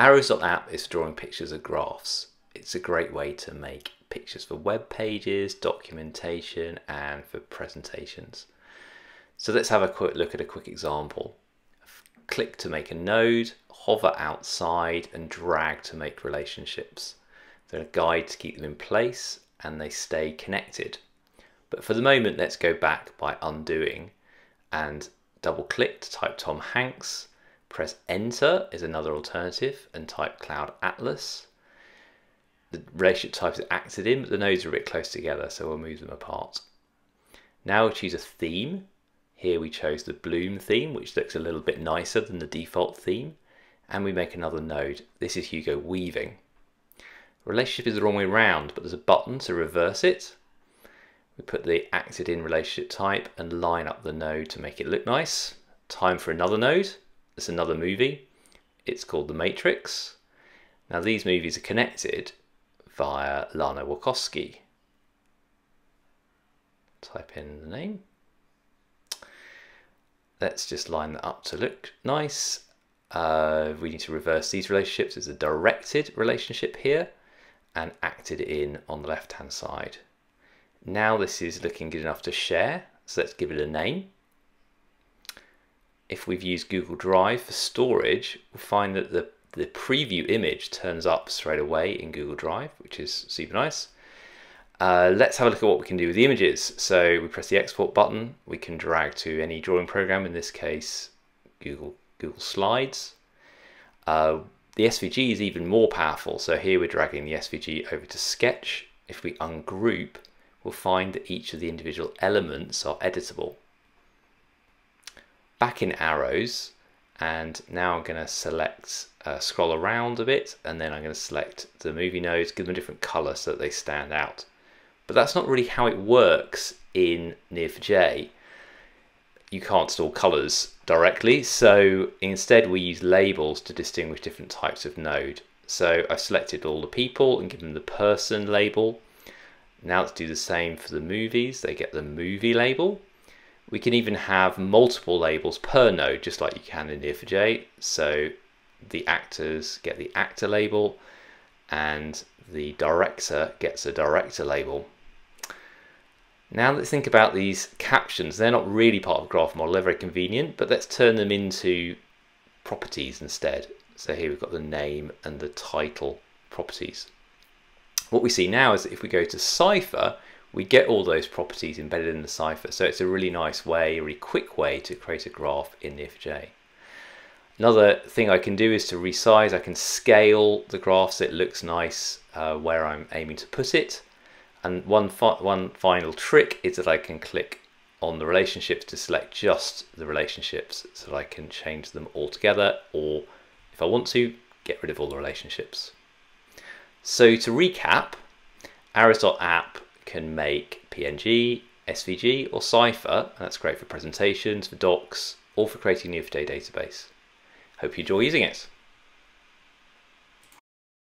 Arrows.app app is drawing pictures of graphs. It's a great way to make pictures for web pages, documentation, and for presentations. So let's have a quick look at a quick example. Click to make a node, hover outside, and drag to make relationships. They're a guide to keep them in place and they stay connected. But for the moment, let's go back by undoing and double click to type Tom Hanks. Press enter is another alternative and type Cloud Atlas. The relationship type is acted in, but the nodes are a bit close together, so we'll move them apart. Now we'll choose a theme. Here we chose the Bloom theme, which looks a little bit nicer than the default theme. And we make another node. This is Hugo Weaving. Relationship is the wrong way round, but there's a button to reverse it. We put the acted in relationship type and line up the node to make it look nice. Time for another node. It's another movie. It's called The Matrix. Now these movies are connected via Lana Wachowski. Type in the name. Let's just line that up to look nice. Uh, we need to reverse these relationships. It's a directed relationship here and acted in on the left hand side. Now this is looking good enough to share, so let's give it a name. If we've used Google Drive for storage, we'll find that the, the preview image turns up straight away in Google Drive, which is super nice. Uh, let's have a look at what we can do with the images. So we press the export button, we can drag to any drawing program, in this case Google, Google Slides. Uh, the SVG is even more powerful. So here we're dragging the SVG over to Sketch. If we ungroup, we'll find that each of the individual elements are editable. Back in arrows, and now I'm going to select, uh, scroll around a bit, and then I'm going to select the movie nodes, give them a different color so that they stand out. But that's not really how it works in Neo4j you can't store colors directly. So instead we use labels to distinguish different types of node. So I've selected all the people and given them the person label. Now let's do the same for the movies. They get the movie label. We can even have multiple labels per node, just like you can in Neo4j. So the actors get the actor label and the director gets a director label. Now let's think about these captions. They're not really part of graph model, they're very convenient, but let's turn them into properties instead. So here we've got the name and the title properties. What we see now is that if we go to Cypher, we get all those properties embedded in the Cypher. So it's a really nice way, a really quick way to create a graph in Neo4j. Another thing I can do is to resize. I can scale the graph so it looks nice uh, where I'm aiming to put it. And one, fi one final trick is that I can click on the relationships to select just the relationships so that I can change them all together or if I want to, get rid of all the relationships. So to recap, Arrows.app can make PNG, SVG or Cypher, and that's great for presentations, for docs, or for creating a Neo4j database. Hope you enjoy using it.